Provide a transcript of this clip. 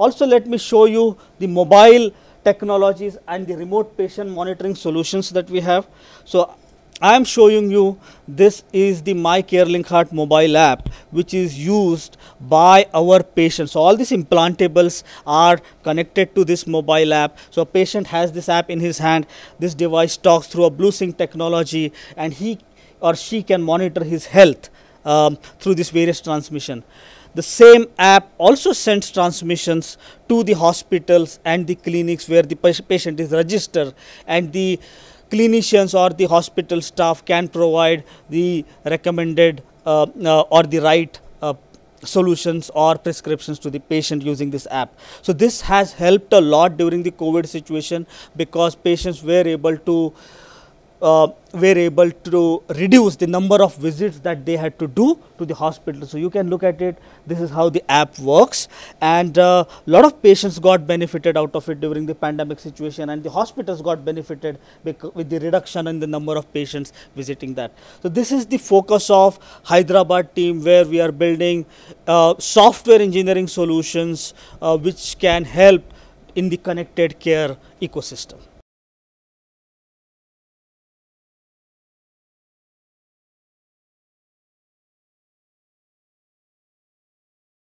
Also let me show you the mobile technologies and the remote patient monitoring solutions that we have. So I am showing you this is the My CareLink Heart mobile app which is used by our patients. So all these implantables are connected to this mobile app. So a patient has this app in his hand. This device talks through a BlueSync technology and he or she can monitor his health um, through this various transmission. The same app also sends transmissions to the hospitals and the clinics where the patient is registered and the clinicians or the hospital staff can provide the recommended uh, uh, or the right uh, solutions or prescriptions to the patient using this app. So this has helped a lot during the COVID situation because patients were able to uh, were able to reduce the number of visits that they had to do to the hospital. So you can look at it, this is how the app works and a uh, lot of patients got benefited out of it during the pandemic situation and the hospitals got benefited with the reduction in the number of patients visiting that. So this is the focus of Hyderabad team where we are building uh, software engineering solutions uh, which can help in the connected care ecosystem.